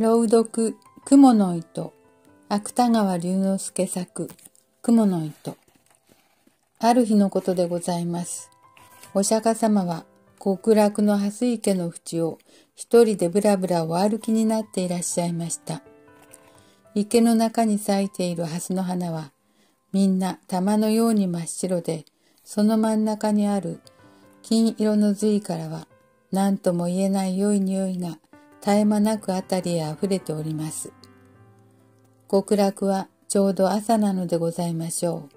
朗読、雲の糸、芥川龍之介作、雲の糸。ある日のことでございます。お釈迦様は極楽の蓮池の淵を一人でぶらぶらお歩きになっていらっしゃいました。池の中に咲いている蓮の花は、みんな玉のように真っ白で、その真ん中にある金色の髄からは、何とも言えない良い匂いが絶え間なくあたりへ溢れております。極楽はちょうど朝なのでございましょ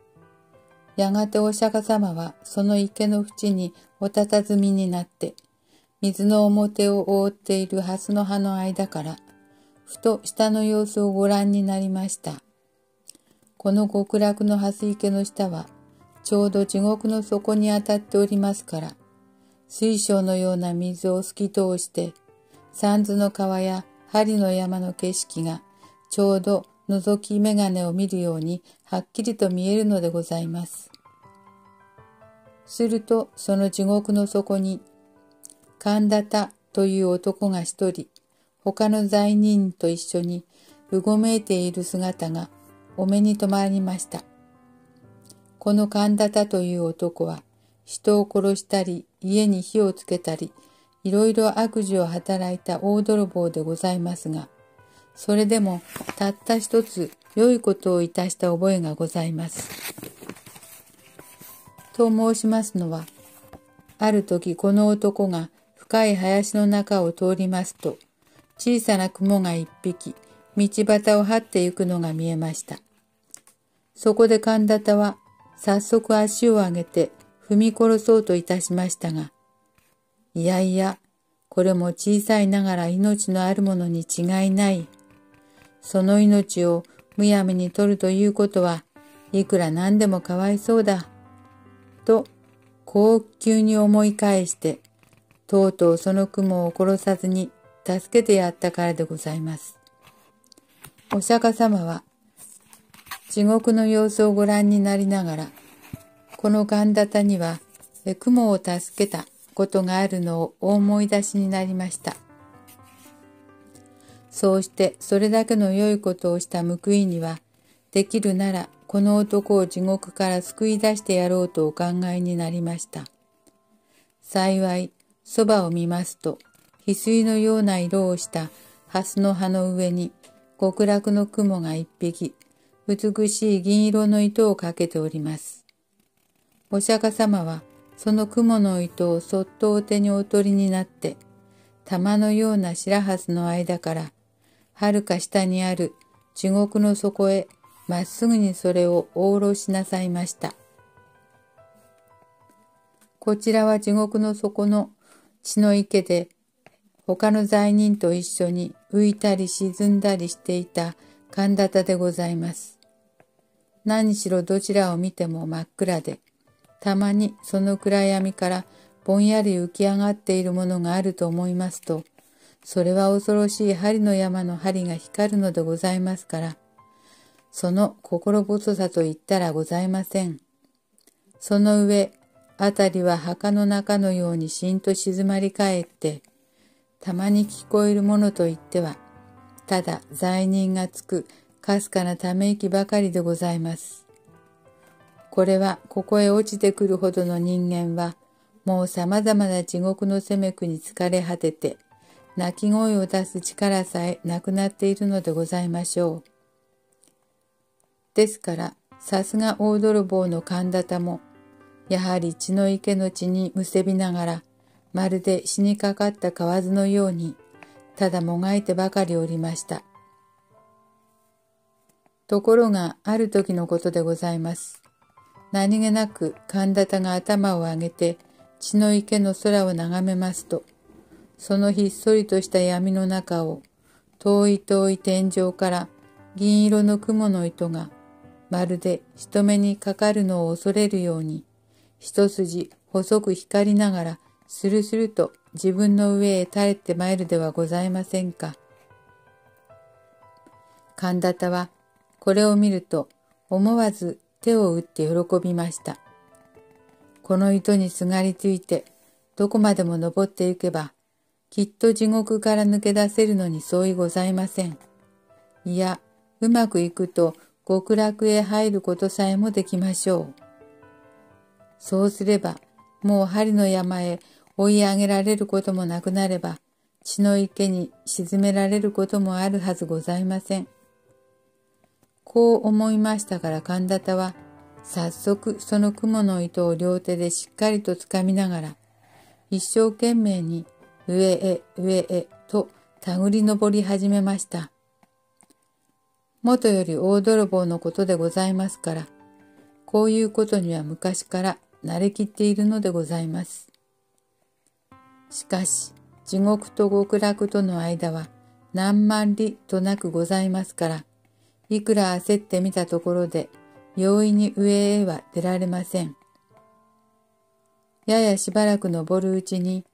う。やがてお釈迦様はその池の縁におたたずみになって、水の表を覆っている蓮の葉の間から、ふと下の様子をご覧になりました。この極楽の蓮池の下は、ちょうど地獄の底に当たっておりますから、水晶のような水を透き通して、三途の川や針の山の景色がちょうど覗き眼鏡を見るようにはっきりと見えるのでございます。するとその地獄の底に神田田という男が一人他の罪人と一緒にうごめいている姿がお目に留まりました。この神田田という男は人を殺したり家に火をつけたりいろいろ悪事を働いた大泥棒でございますが、それでもたった一つ良いことをいたした覚えがございます。と申しますのは、ある時この男が深い林の中を通りますと、小さな雲が一匹、道端を張って行くのが見えました。そこで神田田は早速足を上げて踏み殺そうといたしましたが、いやいや、これも小さいながら命のあるものに違いない。その命をむやみに取るということは、いくらなんでもかわいそうだ。と、高級に思い返して、とうとうその雲を殺さずに助けてやったからでございます。お釈迦様は、地獄の様子をご覧になりながら、この神田田には、雲を助けたことがあるのを思い出しになりました。そうしてそれだけの良いことをした報いには、できるならこの男を地獄から救い出してやろうとお考えになりました。幸い、そばを見ますと、翡翠のような色をした蓮の葉の上に極楽の雲が一匹、美しい銀色の糸をかけております。お釈迦様はその雲の糸をそっとお手にお取りになって、玉のような白蓮の間から、はるか下にある地獄の底へまっすぐにそれをおろしなさいました。こちらは地獄の底の血の池で、他の罪人と一緒に浮いたり沈んだりしていた神田でございます。何しろどちらを見ても真っ暗で、たまにその暗闇からぼんやり浮き上がっているものがあると思いますと、それは恐ろしい針の山の針が光るのでございますから、その心細さと言ったらございません。その上、あたりは墓の中のようにしんと静まり返って、たまに聞こえるものといっては、ただ罪人がつくかすかなため息ばかりでございます。これはここへ落ちてくるほどの人間は、もう様々な地獄の責めくに疲れ果てて、泣き声を出す力さえなくなっているのでございましょう。ですから、さすが大泥棒の神田田も、やはり血の池の血にむせびながら、まるで死にかかった蛙のように、ただもがいてばかりおりました。ところがある時のことでございます。何気なく神田田が頭を上げて血の池の空を眺めますと、そのひっそりとした闇の中を、遠い遠い天井から銀色の雲の糸が、まるで人目にかかるのを恐れるように、一筋細く光りながら、スルスルと自分の上へ垂れて参るではございませんか。神田田は、これを見ると、思わず手を打って喜びました。この糸にすがりついて、どこまでも登っていけば、きっと地獄から抜け出せるのに相違ございません。いや、うまくいくと極楽へ入ることさえもできましょう。そうすれば、もう針の山へ追い上げられることもなくなれば、血の池に沈められることもあるはずございません。こう思いましたから神田田は、早速その雲の糸を両手でしっかりとつかみながら、一生懸命に上へ上へと手繰り登り始めました。元より大泥棒のことでございますから、こういうことには昔から慣れきっているのでございます。しかし、地獄と極楽との間は何万里となくございますから、いくら焦ってみたところで、容易に上へは出られません。ややしばらく登るうちに、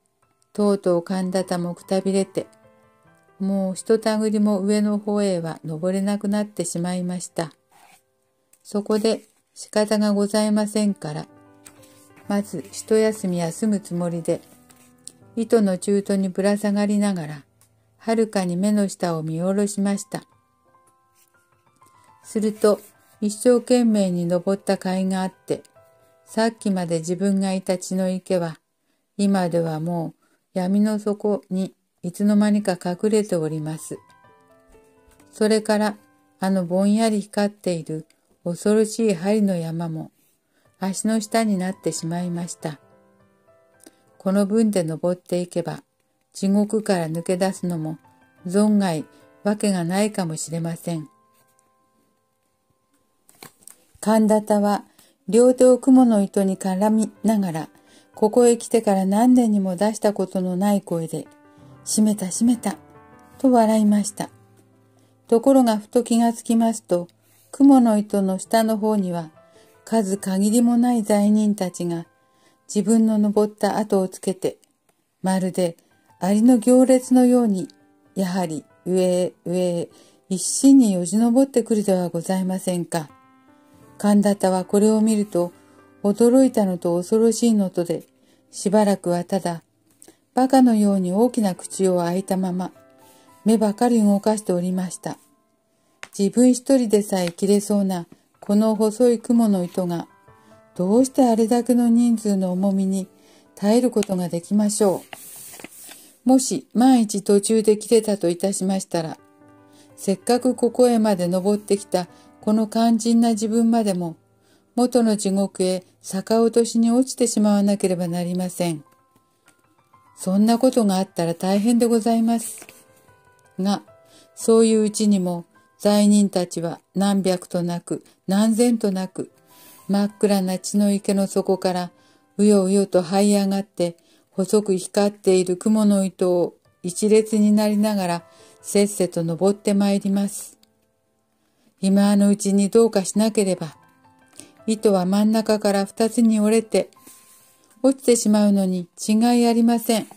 とうとう神田田もくたびれて、もうひとたぐりも上の方へは登れなくなってしまいました。そこで仕方がございませんから、まず一休み休むつもりで、糸の中途にぶら下がりながら、はるかに目の下を見下ろしました。すると、一生懸命に登った甲斐があって、さっきまで自分がいた血の池は、今ではもう闇の底にいつの間にか隠れております。それからあのぼんやり光っている恐ろしい針の山も足の下になってしまいました。この分で登っていけば地獄から抜け出すのも存外わけがないかもしれません。神田田は両手を雲の糸に絡みながらここへ来てから何年にも出したことのない声で、閉めた閉めた、と笑いました。ところがふと気がつきますと、雲の糸の下の方には、数限りもない罪人たちが、自分の登った後をつけて、まるでアリの行列のように、やはり上へ上へ一心によじ登ってくるではございませんか。神田田はこれを見ると、驚いたのと恐ろしいのとで、しばらくはただ、馬鹿のように大きな口を開いたまま、目ばかり動かしておりました。自分一人でさえ切れそうな、この細い雲の糸が、どうしてあれだけの人数の重みに耐えることができましょう。もし万一途中で切れたといたしましたら、せっかくここへまで登ってきたこの肝心な自分までも元の地獄へ逆落としに落ちてしまわなければなりません。そんなことがあったら大変でございます。が、そういううちにも罪人たちは何百となく何千となく真っ暗な血の池の底からうようよと這い上がって細く光っている雲の糸を一列になりながらせっせと登ってまいります。今のうちにどうかしなければ糸は真ん中から二つに折れて、落ちてしまうのに違いありません。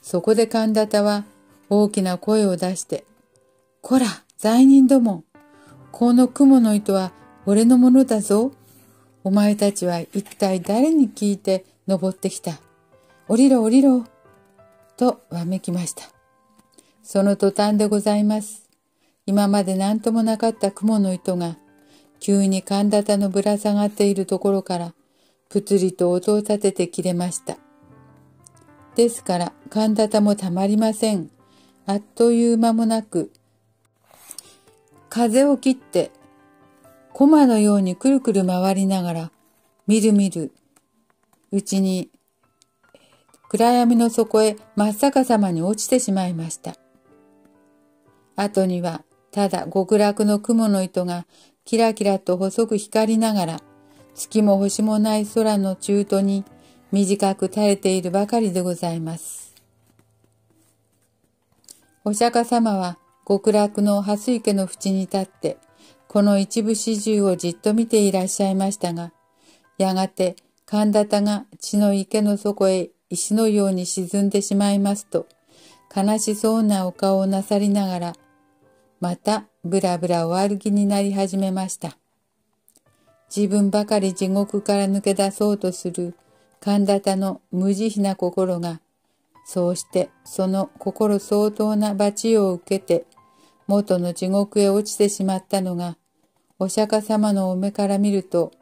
そこで神田田は大きな声を出して、こら、罪人ども、この雲の糸は俺のものだぞ。お前たちは一体誰に聞いて登ってきた?降りろ降りろ。とわめきました。その途端でございます。今まで何ともなかった雲の糸が急に神田田のぶら下がっているところから、ぷつりと音を立てて切れました。ですから、神田田もたまりません。あっという間もなく、風を切って、駒のようにくるくる回りながら、みるみるうちに、暗闇の底へ真っ逆さまに落ちてしまいました。後には、ただ極楽の雲の糸がキラキラと細く光りながら、月も星もない空の中途に短く垂れているばかりでございます。お釈迦様は極楽の蓮池の淵に立って、この一部始終をじっと見ていらっしゃいましたが、やがて神田田が血の池の底へ石のように沈んでしまいますと、悲しそうなお顔をなさりながら、またぶらぶらお歩きになり始めました。自分ばかり地獄から抜け出そうとする神田田の無慈悲な心がそうしてその心相当な罰を受けて元の地獄へ落ちてしまったのがお釈迦様のお目から見ると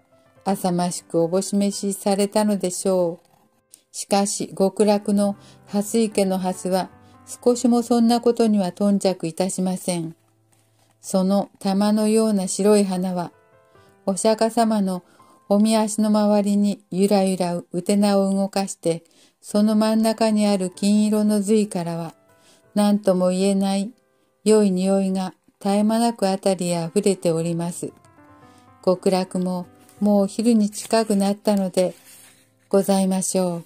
浅ましくおぼし召しされたのでしょう。しかし極楽の蓮池の蓮は少しもそんなことには頓着いたしません。その玉のような白い花はお釈迦様のおみ足の周りにゆらゆらうてなを動かして、その真ん中にある金色の髄からは、何とも言えない良い匂いが絶え間なくあたりへ溢れております。極楽ももう昼に近くなったのでございましょう。